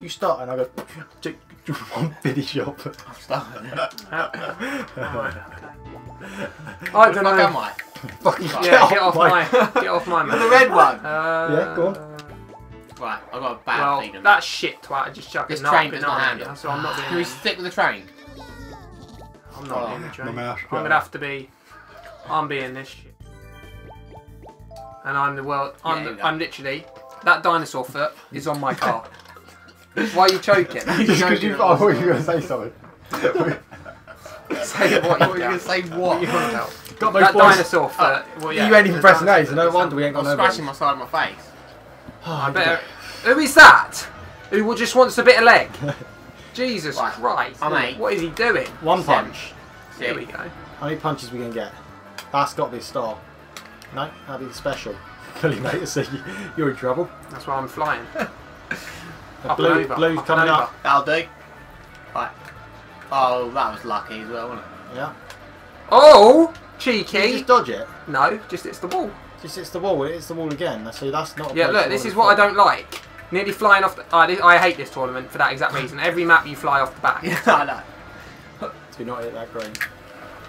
You start and I go. "J- j- One finish up. Starting. Alright, okay. I don't the fuck am know. I? Fucking Yeah, Yeah, get off my, get off my You're man. the red one. Uh, Yeah, go on. Right, I got a bad Well, feeling. that shit twat I just chucked This a nut train up does in not our handle. So I'm not Can we stick with the train? I'm not Oh, doing the train. mouse I'm gonna have to be. I'm being this shit. And I'm the world. I'm, Yeah, the, I'm literally. That dinosaur foot is on my car. Why are you choking? Just because you thought I thought you were going to say something. Say what What you were you going to say? What What? you on about? Got those That boys. dinosaur foot. well, yeah, you ain't even the pressing dinosaur A, so no wonder we ain't got I'm no scratching my side of my face. Oh, I better. Who is that? Who just wants a bit of leg? Jesus Right, Christ! I'm eight. What is he doing? One punch. There we go. How many punches we gonna get? That's got to be a star. No, that'd be the special. Fully mate, so you, you're in trouble. That's why I'm flying. A Up blue, over. blue's up coming up. That'll do. Right. Oh, that was lucky as well, wasn't it? Yeah. Oh, Can you cheeky! just dodge it? No, just hits the wall. Just hits the wall. It hits the wall again. So that's not. A Yeah, look, this is what I don't like. Nearly flying off the. I, I hate this tournament for that exact reason. Every map you fly off the back. Yeah, I know. Do not hit that green.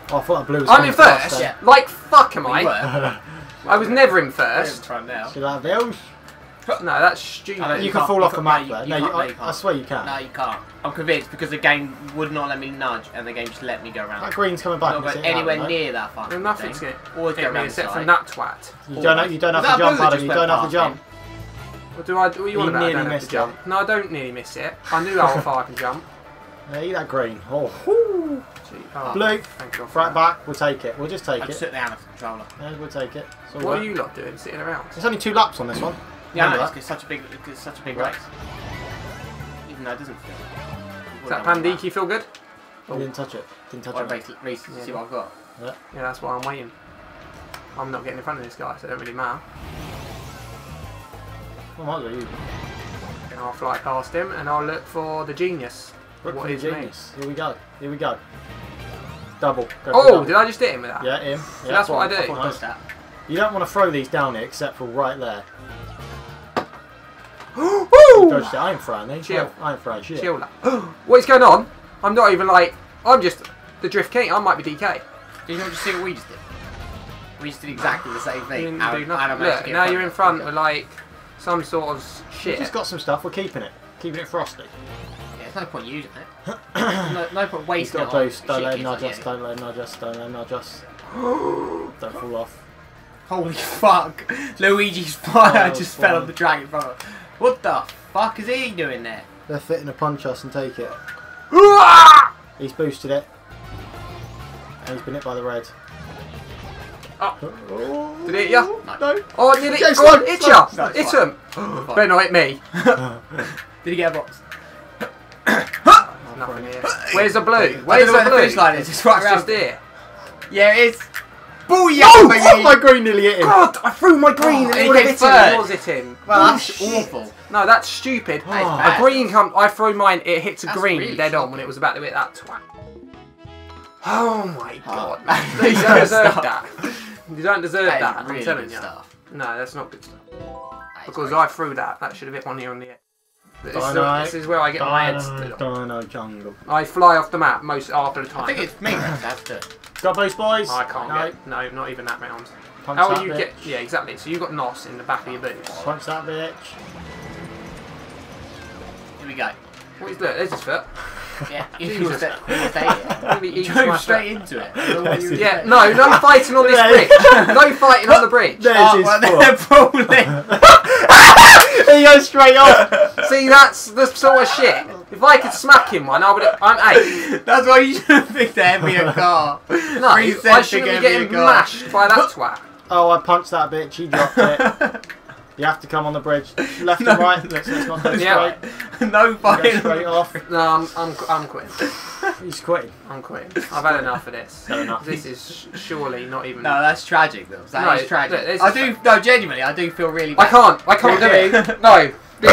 Oh, I thought that blue was I'm in first. Yeah. Like fuck am We I? were. I was never in We're in first. front now. See that Vils? No, that's stupid. I don't- You You can fall you off the can't- map no, there. you No, you, can't, no, I, you I can't. swear you can. No, you can't. I'm convinced because the game would not let me nudge, and the game just let me go around. That green's coming back. Not and go it's hitting anywhere out, no? near that fucking Well, nothing's thing. going Always to go hit me around except for that twat. You don't, have, you don't have to jump, blue Adam. You don't have to jump. What do I? What you You want about? I nearly don't have to jump. it. No, I don't nearly miss it. I knew how far I can jump. Yeah, eat that green. Oh. Gee, oh, Blue. Thank God for Right that. back. We'll take it. We'll just take I it. just took the hand off the controller. Yeah, we'll take it. It's What right. are you lot doing, sitting around? There's only two laps on this one. Yeah, no, it's, it's such a big, it's such a big Right. race. Even though it doesn't feel. Does that Pandiki feel good? We didn't touch it. Didn't touch I it. race, race to see what I've got. Yeah, that's why I'm waiting. I'm not getting in front of this guy, so it don't really matter. Oh, might as well you. And I'll fly past him and I'll look for the genius. Look What for the is me? genius. Here we go. Here we go. Double. Go Oh, double. did I just hit him with that? Yeah, him. Yeah, that's what I fine. do. What does that? You don't want to throw these down here except for right there. Woo! Dodged it. I ain't throwing these. Chill. I ain't throwing shit. Chill. lad. what is going on? I'm not even like. I'm just the Drift King. I might be DK. Did you not just see what we just did? We just did exactly the same You thing. didn't do nothing. Aaron managed to Look, get now you're in front of with like some sort of We've shit. just got some stuff. We're keeping it. Keeping it frosty. Yeah, there's no point using it. no, no point wasting got it on boost. Don't let him kids nudge like us. you. Don't let him nudge us. Don't let him nudge us. Don't fall off. Holy fuck! Luigi's fire Oh, just fine. fell on the drag in front of us. What the fuck is he doing there? They're fitting to punch us and take it. He's boosted it. And he's been hit by the red. Oh. Did it hit ya? No. Oh, did it. Go Go on, hit slow. ya. No, it's Hit fine. him. Better not hit me. Did he get a box? Nothing here. Where's the blue? Where's the where the blue? finish line is. It's right It's around. just here. Yeah, it is. Booyah, Oh, baby! my green nearly hit him. God, I threw my oh, green Oh, and he it would have hit him. third. It was hitting. Well, that's Bullshit. awful. No, that's stupid. Oh. That is a green come. I throw mine. It hits a That's green really dead on when it was about to hit that twat. Oh my god! man. you don't deserve stop. that. You don't deserve That that. is I'm telling good you. stuff. No, that's not good stuff. Because great. I threw that. That should have hit one here on the end. This, is, this is where I get my head Dino, stood on. Dino Jungle. I fly off the map most after the time. I think it's me that has to. Got boost, boys. I can't no. get. No, not even that round. Punch How that you bitch. get? Yeah, exactly. So you got Nos in the back of your boots. Punch that bitch. Here we go. What is that? There's his foot. Yeah, you Jesus. stay, you stay here. Maybe You eat drove my straight into it. I don't know what you were Yeah, no, no fighting on this bridge. No fighting on the bridge. There's Oh, his well, foot. they're probably. he goes straight off. See, that's the sort of shit. If I could smack him one, I would. I'm eight. That's why you shouldn't think the heavier car. No, Three I cents shouldn't be getting me car. mashed by that twat. Oh, I punched that bitch. He dropped it. You have to come on the bridge. Left and right. Let's, let's not go Yeah. straight. no Go fighting. straight off. No, I'm, I'm, I'm quitting. He's quitting. I'm quitting. I've had enough of this. Had enough. This is sh- surely not even. No, that's tragic, though. That is No, tragic. look, I is do. No, genuinely, I do feel really I can't. I can't do it. No. This,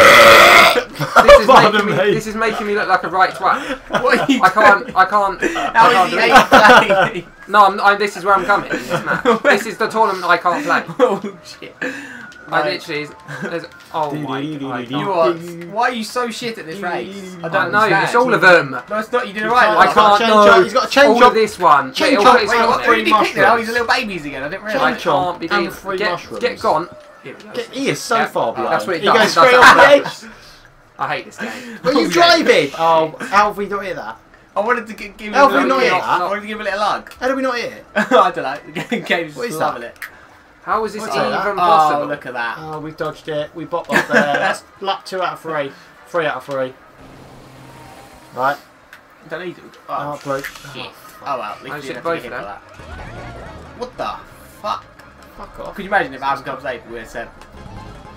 this is making me. me. This is making me look like a right twat. What are you I can't. I can't. How I can't is do he it. No, I'm, I'm, this is where I'm coming. in This, match. this is the tournament I can't play. oh shit! I Like- literally. There's, oh my god. You are. Why are you so shit at this race? I don't know. It's all of them. No, it's not. You did it right. I last can't change know. up- he's got to change all up- of this one. change It'll- up- it's Wait, got what, three who did he pick now? mushrooms. He's a little babies again. I didn't I realise. Change up. can't be and doing three get, mushrooms. Get gone. Here. Get- He is so Yeah. far uh, behind. That's what it he does, goes straight does off the edge. I hate this game. Where are you oh, driving? Oh, how oh, have we not hit that? I wanted to give him a little hit that? I wanted to give him a little hug. How did we not hit it? I don't know. The game's What is loving that? it. How is this What's even that? Oh, possible? look at that. Oh, we dodged it. We bopped off there. That's lap two out of three. Three out of three. Right. Don't need to. Oh, Oh, blue. shit. Oh, Oh well, at I least you have to both of that. What the fuck? Fuck off. Could you imagine if Adam comes late we had said,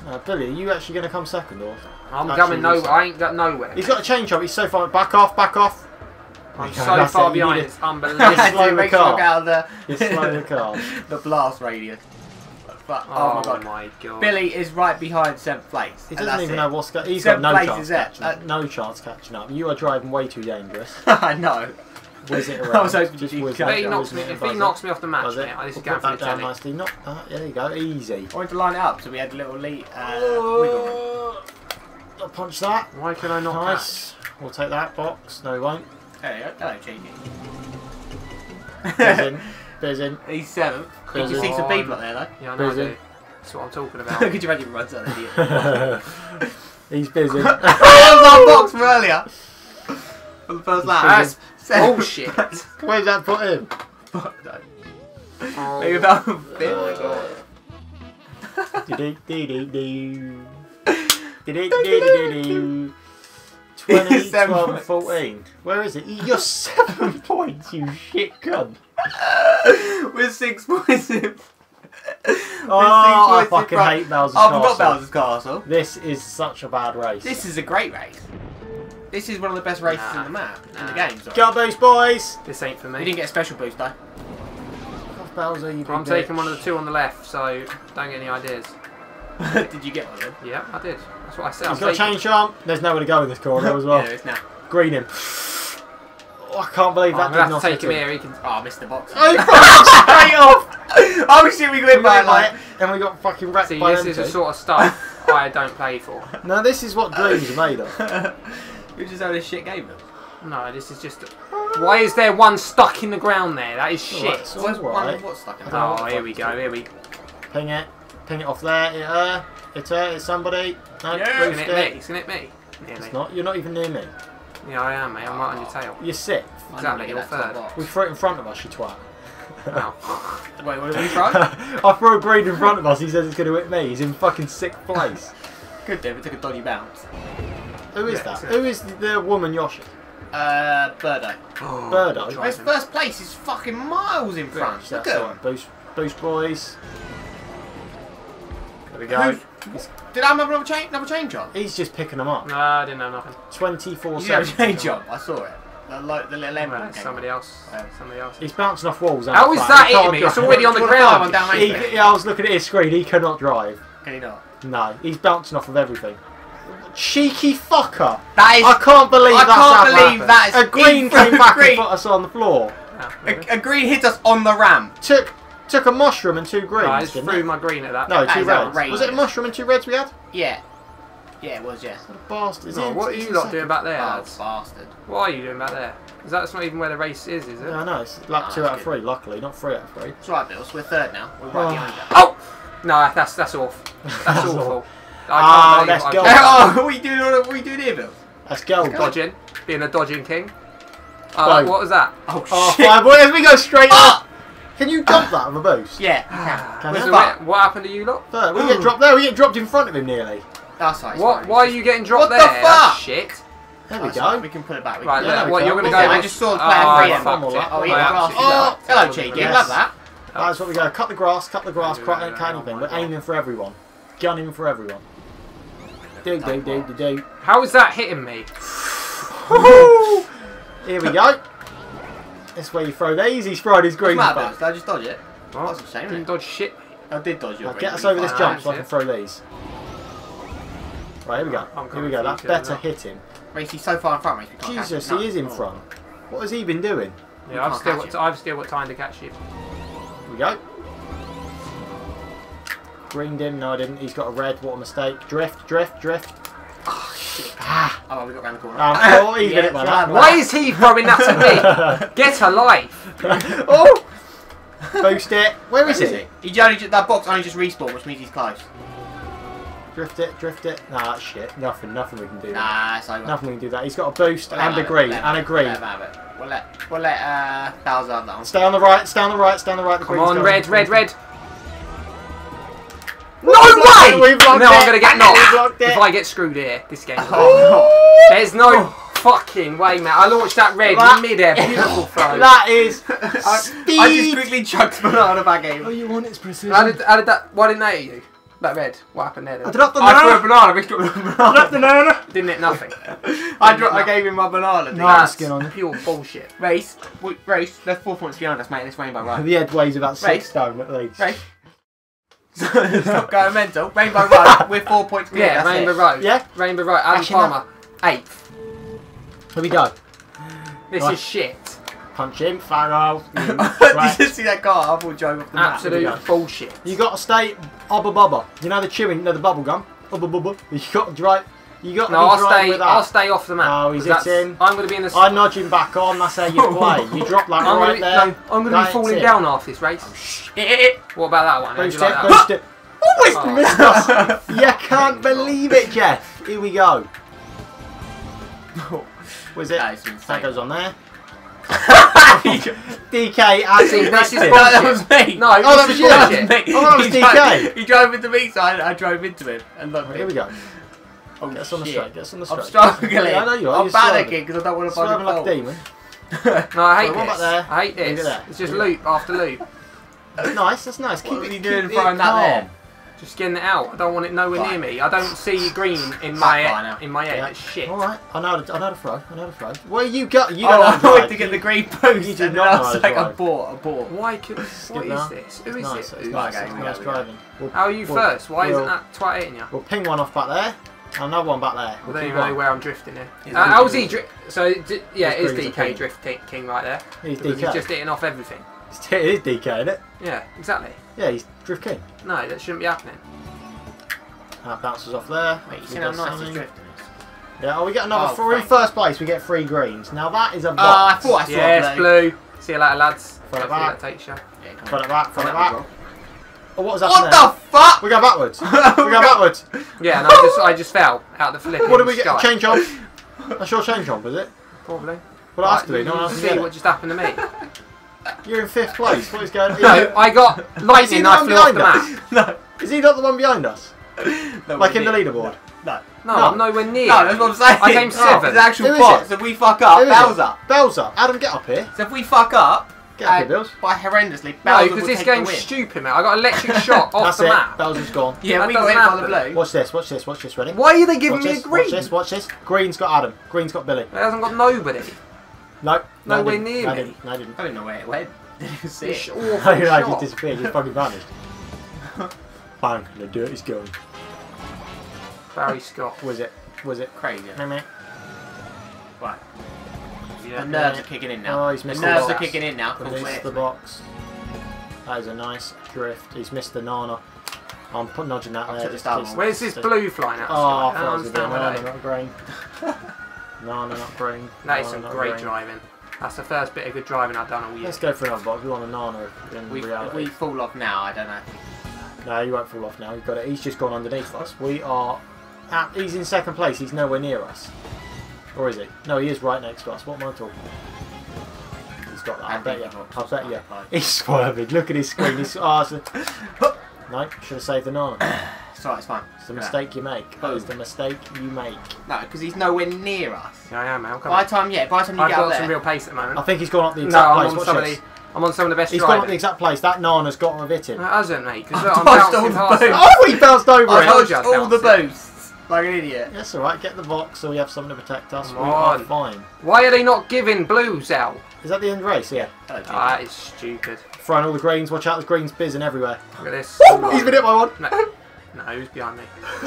Uh, Billy, are you actually going to come second or? I'm coming nowhere. I ain't got nowhere. He's got a change up. He's so far. Back off. Back off. I'm Okay, so far it, behind. It's unbelievable. Yes. slow the make car. sure get out of the, He's slow the car. the blast radius. But, oh, oh my god. my god. Billy is right behind seventh place. He doesn't even it. know what's going. He's Seventh got no chance is it. catching up. Uh, No chance catching up. You are driving way too dangerous. I know. Whiz it I was hoping Just you'd whiz If he knocks me, it, if buzz he knocks me off the match, Buzz it. mate, this is We'll going for the down telly. nicely. Not that. There you go. Easy. I wanted to line it up so we had a little lead. Uh, wiggle room. Oh, I'll punch that. Why can I not Nice. We'll take that box. No, he won't. There you go. Hello, cheeky. Bizzing. Bizzing. He's seventh. You can Busy. see some people up there though. Yeah, I know I do. That's what I'm talking about. Could you imagine he runs out of idiot? He's busy. that was our box from earlier. For the first lap. That's Seven. bullshit. Oh, Where's that put him? Fuck no. Oh, Maybe about a bit. Do-do-do-do-do. Do-do-do-do-do. 20, Seven 12, points. 14. Where is it? You're seven points, you shit cunt. We're six points in. Oh, I fucking front. hate Bowser's Oh, I forgot Castle. Bowser's Castle. This is such a bad race. This is a great race. This is one of the best races Nah. in the map, in the Nah. game. Sorry. Get those boys! This ain't for me. You didn't get a special boost though. Off Bowser, you I'm big taking bitch. one of the two on the left, so don't get any ideas. Did you get one then? Yeah, I did. That's what I said. He's I'm got a taking- change jump. There's nowhere to go in this corner as well. Yeah, it's now. Green him. Oh, I can't believe Oh, that I'm did gonna not take hit him here. He can. Oh, I missed the box. Oh, he fucking straight off! oh shit, we went by like. and we got fucking wrecked See, by this them is the sort of stuff I don't play for. No, this is what dreams are made of. We just had a shit game then. No, this is just. Why is there one stuck in the ground there? That is Alright, shit. so- Where's alright. one? What's stuck in I don't know there? Oh, here we go. called. Here we. Ping it. Ping it off there. Hit her. Uh, hit her. Uh, hit somebody. No, Yeah. He's gonna hit me. it. He's gonna hit me. Nearly. It's not. You're not even near me. Yeah, I am, mate. I'm right on your tail. You're sick. Exactly, you're third. We threw it in front of us, you twat. Ow. Wait, what did we try? I threw a green in front of us. He says it's going to hit me. He's in fucking sixth place. Good, Dave. It took a dodgy bounce. Who is Yeah, that? Who is the woman Yoshi? Uh, Birdo. Oh, Birdo. His first place is fucking miles in front. That's Look at him. alright. Boost, boost, boys. There we go. Who's- Did I have another chain, another chain job? He's just picking them up. No, I didn't know nothing. 24 You did have chain job. I saw it. The, lo- the little Well, emblem that's somebody else. Yeah. Somebody else. He's bouncing off walls. How is that hitting me? It's already on the Do you wanna fly one ground. down He, yeah, I was looking at his screen. He cannot drive. Can he not? No, he's bouncing off of everything. Cheeky fucker! That is. I can't believe I that's can't how believe happened. that is A green came back green. and put us on the floor. Ah, really? A, a green hit us on the ramp. Took took a mushroom and two greens. I just didn't threw it? my green at that. No, That two reds. outrageous. Was it a mushroom and two reds we had? Yeah. Yeah, it was, yeah. What a bastard. Is Oh, what are you lot doing back there, Oh, lads? bastard. What are you doing back there? Is that that's not even where the race is, is it? Yeah, I know. It's lap Oh, two that's out of three, luckily. Not three out of three. It's right, Bills. We're third now. We're Oh. behind you. Oh! No, that's that's awful. That's That's awful. Ah, I can't let's go. Oh, what are we doing? What are you doing here, Bill? Let's go. Let's go. dodging, being a dodging king. Uh, what was that? Oh, Oh, shit. fine, boys. We go straight Ah! up. Can you jump that on a boost? Yeah. Can Was you? what happened to you lot? Third. We get dropped there. We get dropped in front of him nearly. That's right. What? Why are you getting dropped What the there? fuck? That's shit. There we That's right, go. We can put it back. We Right, can Yeah, look, we what go. you're gonna Yeah, go? I just saw the Oh, player I free end. fumbled fucked that. Oh, it. yeah, I grass. Oh, hello, I cheeky. wasn't Yes. Love that. That's what we go. Cut the grass. Cut the grass. Oh, Cut, yeah, cut oh We're aiming for everyone. Gunning for everyone. Do do do do do. How is that hitting me? Here we go. That's where you throw these. He's thrown his What's green the back. Did I just dodge it? What? That's a shame, Didn't dodge shit. I did dodge your Now green, get us over this jump so I can throw these. Right, here we go. I'm Here we go. That's better yeah. hitting. Race, he's so far in front, race. we Jesus, he is in No. front. What has he been doing? Yeah, I've still got. I've still got time to catch you. Here we go. Green didn't. No, I didn't. He's got a red. What a mistake. Drift, drift, drift. Oh, shit. Ah, Oh, we got round the corner. um, oh, he's been by that. Why is he throwing that to me? Get a life. oh! Boost it. Where is is he? he? He only ju- that box only just respawned, which means he's close. Drift it, drift it. Nah, that's shit. Nothing, nothing we can do. Nah, it's over. Nothing we can do that. He's got a boost We'll and a green. And a green. We'll let have it. We'll let, we'll let uh, Bowser have that one. Stay on the right, stay on the right, stay on the right. The Come on, going. red, red, red. No way! we blocked No, I'm gonna get knocked. If I get screwed here, this game's over. Oh, oh There's no fucking way, man. I launched that red That- in midair. Beautiful throw. That is no. I, I just quickly chucked banana back at Oh, him. you want its precision. How did, how did that? Why didn't that hit you? That red. What happened there? I dropped the I threw a banana. banana, we dropped a banana. Dropped the banana. Didn't hit nothing. I, dro- I gave him my banana. No. That's skin on pure bullshit. Race, w- race, there's four points behind us, mate. This rainbow run. The head weighs about Right. six stone at least. Race. Stop going mental. Rainbow run, we're four points clear. Yeah, that's Rainbow it. Road. Yeah. Rainbow Road. Adam Actually, no. Palmer, eighth. Here we go. This Right. is shit. Punch him, Farrell. Mm, Did right. you see that car? I thought drove off the map. Absolute go. bullshit. You got to stay ubba bubba. You know the chewing, you know the bubble gum. Ubba bubba. You got to drive. You got to No, be I'll stay. with that. I'll stay off the map. Oh, he's 'cause that's- hitting. I'm going to be in the. I nudge him back on. That's how you play. You drop that I'm right gonna be, there. no, I'm going to That's be falling it. down after this race. Oh, what about that one? How'd Boost it, like that? boost it. Oh, Always Oh. missed us. You can't believe it, Jeff. Here we go. Was it? That is insane. That goes on there. See, DK actually See, this is it. bullshit. that was me. No, Oh, that this was you. That was me. Oh, that was he DK. Drove, he drove into me, so I, I drove into him and looked. Here we go. Oh, Get us on the straight. Get us on the I'm struggling. I know you are. I'm panicking because I don't want to Swerving fucking like a demon. No, I hate So, this. there? I hate this. there. It's just loop after loop. Nice. That's nice. Keep What it. are you doing throwing that there? Just getting it out. I don't want it nowhere Right. near me. I don't see green in my now. in my head. Yeah. It's shit. All right. I know. The, I know the throw. I know the throw. Where you got? You oh, don't know I how to to get the green You post do and not I know was how like, I oh, bought, I bought. Why could? What is now. this? Who It's is nice. it? It's nice. It's nice go, we go. driving. How are you first? Why isn't that twat hitting you? We'll ping one off back there. Another one back there. We'll don't even know where I'm drifting here. He's Uh, how's he dri- So d- yeah, He's it green is as a DK king. drift king right there. He's DK. He's just eating off everything. It is DK, isn't it? Yeah, exactly. Yeah, he's Drift King. No, that shouldn't be happening. That bounces off there. Wait, you see how does nice he's something. drifting? Yeah, oh, we get another. Oh, for in first place, we get three greens. Now that is a Oh, I thought I saw Yes, blue. blue. See you later, lads. Front of Hopefully that. that takes you. Yeah, come Front on. of that, front of Come on, that. Oh, what was that? What the fuck? We go backwards. we go backwards. Yeah, and I just I just fell out of the flip. What did we get? sky. Change on. That's your change on, was it? Probably. Well, it has Right, to be. you No one else can can see what just happened to me. You're in fifth place. What is going on? no, I got Is he lightning. the I one flew off the behind map. us? Is he not the one behind us? No, Like we in the didn't. leaderboard? No. No, No. I'm nowhere near. No, that's what I'm saying. I came No, seventh. It's actual Who is box. it? If we fuck up, Who is it? Bowser. Bowser. Adam, get up here. So if we fuck up, Get uh, Bills. by horrendously, No, because this take game's stupid, mate. I got electric shot off That's the it. map. Bowser's gone. Yeah, That we got hit by the blue. Watch this. Watch this. Watch this. Ready? Why are they giving Watch me a green? Watch this. Watch this. Green's got Adam. Green's got Billy. It hasn't got nobody. No. no, Nowhere near no, me. Didn't. No, I didn't. I don't know where it went. Didn't even see It's it. awful No, no, shot. just disappeared. Just fucking vanished. Bang. The dirty's going. Barry Scott. Was it? Was it? Crazy. Meh, meh. Right. Yeah. The nerves are kicking in now. Oh, he's the nerves the are kicking in now. Cool, Release the box. That is a nice drift. He's missed the Nana. I'm put nudging that I'll there. take the just in case- Where's this blue flying out? Oh, I I thought it don't was a understand where Nana, not green. Nana, not green. That is Nana, some great green. driving. That's the first bit of good driving I've done all year. Let's go for another box. We want a Nana in We, if reality. we fall off now, I don't know. No, you won't fall off now. We've got it. He's just gone underneath us. We are. At, he's in second place. He's nowhere near us. Or is he? No, he is right next to us. What am I talking? He's got that. I And bet you. big box. I bet you. Right. He's swerving. Look at his screen. He's. Oh, it's a- no, should have saved the Nana. It's alright, it's fine. It's the Yeah. mistake you make. It's the mistake you make. No, because he's nowhere near us. Yeah, I am, man. Come By the time, yeah, by the time you I've get up got some real pace at the moment. I think he's gone up the No, exact I'm place. on Watch some of this. the. I'm on some of the best He's gone up the exact place. That Nana's got to have hit him. It hasn't, mate. Because I I'm bouncing past the it. boosts. Oh, he bounced over I it. told you I'd all the bounce boosts. Like an idiot. That's alright. Get the box so we have something to protect us. Come we are on. fine. Why are they not giving blues out? Is that the end race? Yeah. Hello, Ah, that is stupid. Throwing all the greens. Watch out, there's greens bizzing everywhere. Look at this. He's been hit by one. No, no, who's behind me?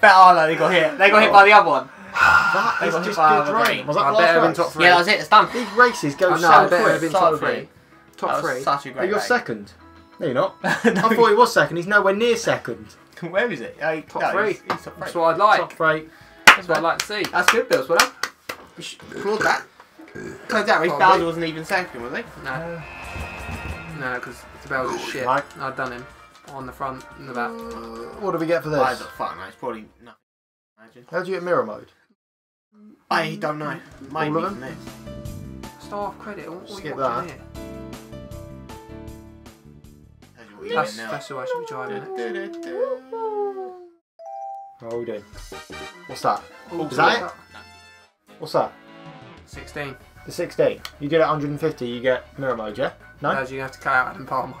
Bet- oh no, they got hit. They got hit by the other one. That They is just by good the green. Was that I the better last been race? top three. Yeah, that was it. It's done. These races go Oh, no, so I better quick. have been so top quick. three. Top That was three. Such a great Are you race. second? No, you're not. I thought he was second. He's nowhere near second. Where is it? Uh, Top no, three. He's, he's top That's what I'd like. Top three. That's what I'd like to see. That's good, Bills. Well done. You should applaud that. Turns out Reece Probably. Bowser wasn't even second, was he? No. No, because Tabell's shit. Right. I've done him. On the front and the back. What do we get for I this? don't fuck no, it's probably nothing. Imagine. How do you get mirror mode? I don't know. Maybe All of from this. Staff credit. What, what are you Skip watching that. Here? Tells you what you're That's, doing now. that's who I should be driving. it. What are we doing? What's that? Oh, Is that it? What's that? 16. The 16. You get it 150, you get mirror mode, yeah? No? No, you're going to have to cut out Adam Palmer.